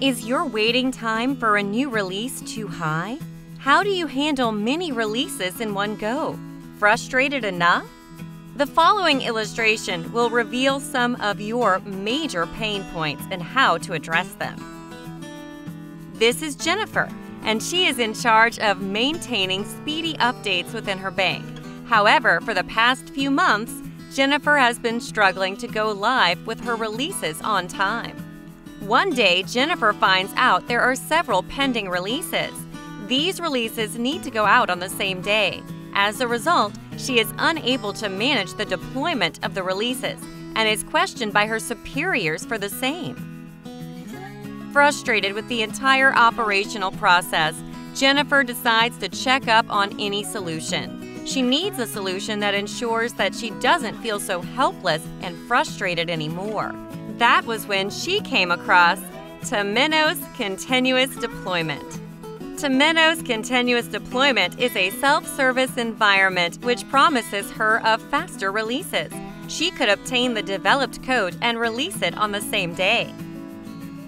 Is your waiting time for a new release too high? How do you handle many releases in one go? Frustrated enough? The following illustration will reveal some of your major pain points and how to address them. This is Jennifer, and she is in charge of maintaining speedy updates within her bank. However, for the past few months, Jennifer has been struggling to go live with her releases on time. One day, Jennifer finds out there are several pending releases. These releases need to go out on the same day. As a result, she is unable to manage the deployment of the releases and is questioned by her superiors for the same. Frustrated with the entire operational process, Jennifer decides to check up on any solution. She needs a solution that ensures that she doesn't feel so helpless and frustrated anymore. That was when she came across Temenos Continuous Deployment. Temenos Continuous Deployment is a self service environment which promises her of faster releases. She could obtain the developed code and release it on the same day.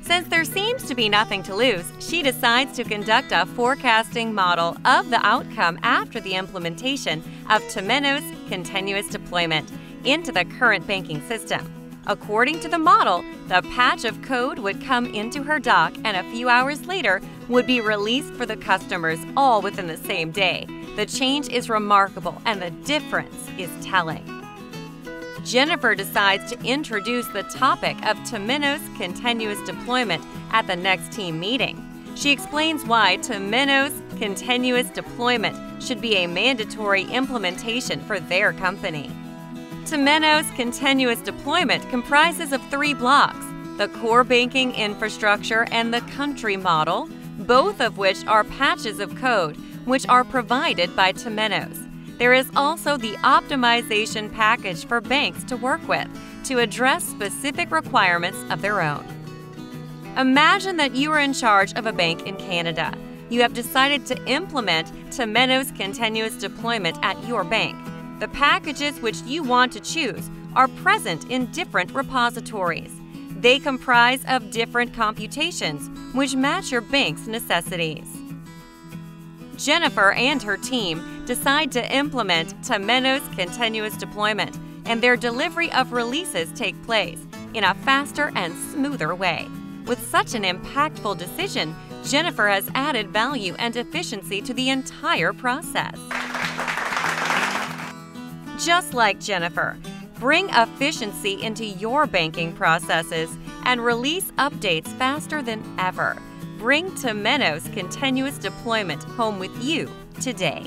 Since there seems to be nothing to lose, she decides to conduct a forecasting model of the outcome after the implementation of Temenos Continuous Deployment into the current banking system. According to the model, the patch of code would come into her dock and a few hours later would be released for the customers all within the same day. The change is remarkable and the difference is telling. Jennifer decides to introduce the topic of Temenos continuous deployment at the next team meeting. She explains why Temenos continuous deployment should be a mandatory implementation for their company. Temenos Continuous Deployment comprises of three blocks the core banking infrastructure and the country model, both of which are patches of code which are provided by Temenos. There is also the optimization package for banks to work with to address specific requirements of their own. Imagine that you are in charge of a bank in Canada. You have decided to implement Temenos Continuous Deployment at your bank. The packages which you want to choose are present in different repositories. They comprise of different computations which match your bank's necessities. Jennifer and her team decide to implement Temenos continuous deployment, and their delivery of releases take place in a faster and smoother way. With such an impactful decision, Jennifer has added value and efficiency to the entire process. Just like Jennifer, bring efficiency into your banking processes and release updates faster than ever. Bring Temenos continuous deployment home with you today.